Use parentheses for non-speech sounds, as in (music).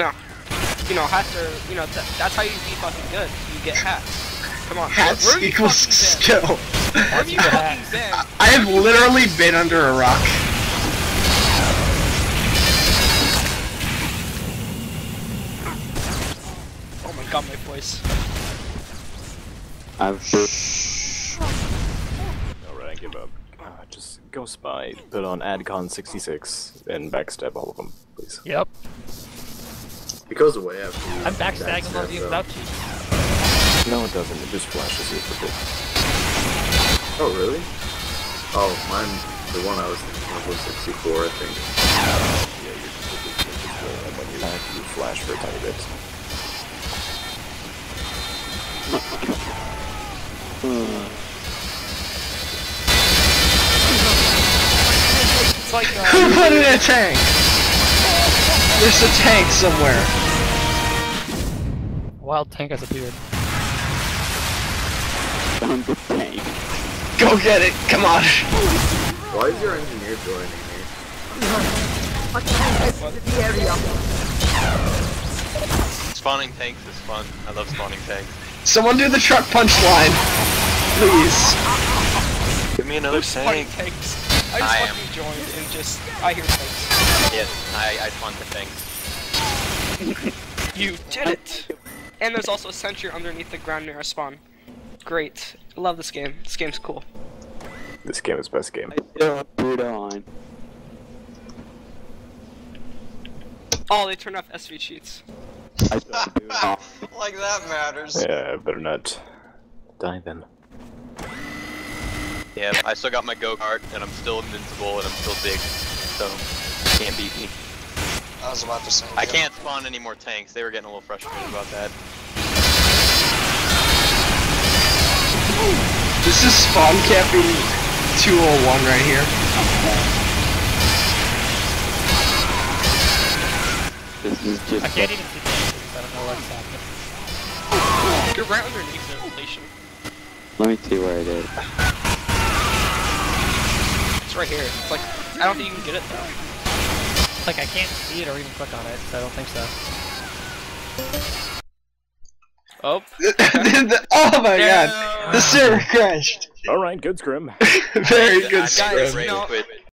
No. You know, hats are, you know, th that's how you be fucking good. You get hats. Come on. Hats where have equals skill. Where have you fucking been? I I have literally been under a rock. Oh my god, my voice. I've Alright, I give up. Uh, just go spy, put on addcond 66, and backstab all of them, please. Yep. It goes away after you. I'm backstabbing all of you so- without you. No, it doesn't. It just flashes you for bit. Oh, really? Oh, mine, the one I was thinking of was 64, I think. Yeah, you're completely confused, and when you hack, you flash for a tiny bit. It's like, Who put in a tank? There's a tank somewhere. A wild tank has appeared. found the tank. Go get it. Come on. Why is your engineer joining me? Spawning tanks is fun. I love spawning tanks. Someone do the truck punch line. Please. Give me another who's tank. tanks? I just I am. fucking joined and just, I hear things. Yes, I, I spawned the thing. You did it! And there's also a sentry underneath the ground near our spawn. Great. Love this game. This game's cool. This game is best game. Yeah, on. Oh, they turned off SV cheats. I don't do it like that matters. Yeah, better not die then. Yeah, I still got my go-kart, and I'm still invincible, and I'm still big, so can't beat me. I was about to say. I can't spawn any more tanks. They were getting a little frustrated about that. This is spawn camping 201 right here. This is just I can't even see tanks. I don't know what's happening. You're right underneath the station. Let me see where it is. It's right here. It's like, I don't think you can get it though. Like I can't see it or even click on it, so I don't think so. Oh. (laughs) oh my god. The server crashed. Alright, good scrim. (laughs) Very good Guys, scrim. Great no. quit.